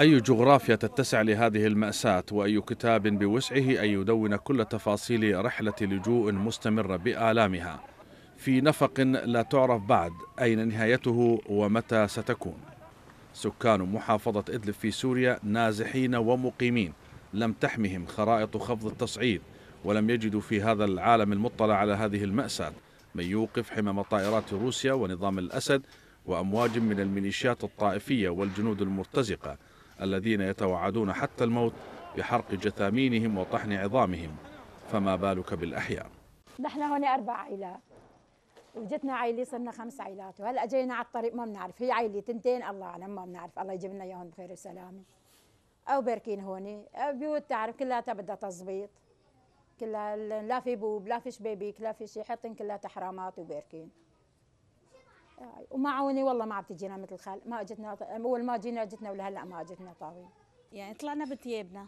أي جغرافيا تتسع لهذه المأساة؟ وأي كتاب بوسعه أن يدون كل تفاصيل رحلة لجوء مستمرة بآلامها؟ في نفق لا تعرف بعد أين نهايته ومتى ستكون؟ سكان محافظة إدلب في سوريا نازحين ومقيمين لم تحمهم خرائط خفض التصعيد ولم يجدوا في هذا العالم المطلع على هذه المأساة. من يوقف حمم طائرات روسيا ونظام الأسد وأمواج من الميليشيات الطائفية والجنود المرتزقة. الذين يتوعدون حتى الموت بحرق جثامينهم وطحن عظامهم. فما بالك بالأحياء؟ نحن هون أربع عائلات وجتنا عائلة صرنا خمس عائلات وهلأ جينا على الطريق ما بنعرف هي عائلة تنتين الله أعلم ما بنعرف الله يجيب لنا إياهم بخير وسلامة. أو باركين هون بيوت تعرف كلها بدها تظبيط كلها لا في بوب لا في شبابيك لا في شيء حاطين كلها تحرامات وباركين ومعوني والله ما عم تجينا مثل خال ما اجتنا أول ما جينا اجتنا ولهلا ما اجتنا طاوي يعني طلعنا بثيابنا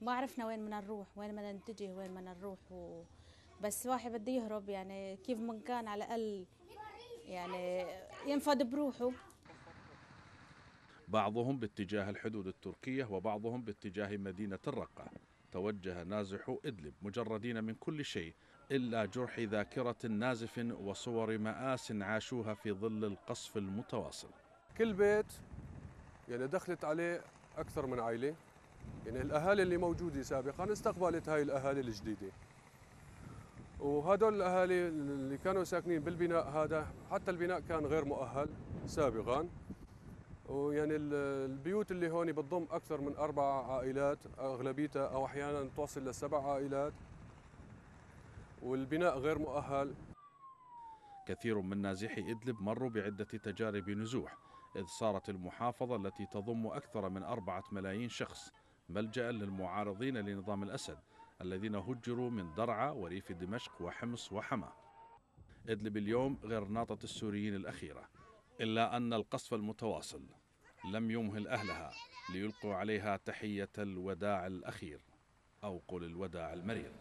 ما عرفنا وين بدنا نروح وين بدنا نتجه وين بدنا نروح و... بس واحد بده يهرب يعني كيف ما كان على الأقل يعني ينفض بروحه. بعضهم باتجاه الحدود التركية وبعضهم باتجاه مدينة الرقة. توجه نازحو إدلب مجردين من كل شيء إلا جرح ذاكرة نازف وصور مآس عاشوها في ظل القصف المتواصل. كل بيت يعني دخلت عليه أكثر من عائلة يعني الأهالي اللي موجودة سابقا استقبلت هاي الأهالي الجديدة. وهدول الأهالي اللي كانوا ساكنين بالبناء هذا حتى البناء كان غير مؤهل سابقا. ويعني البيوت اللي هون بتضم أكثر من أربع عائلات أغلبيتها أو أحيانا توصل لسبع عائلات والبناء غير مؤهل. كثير من نازحي إدلب مروا بعدة تجارب نزوح إذ صارت المحافظة التي تضم أكثر من أربعة ملايين شخص ملجأ للمعارضين لنظام الأسد الذين هجروا من درعا وريف دمشق وحمص وحما. إدلب اليوم غير ناطة السوريين الأخيرة إلا أن القصف المتواصل. لم يمهل أهلها ليلقوا عليها تحية الوداع الأخير أو قل الوداع المرير.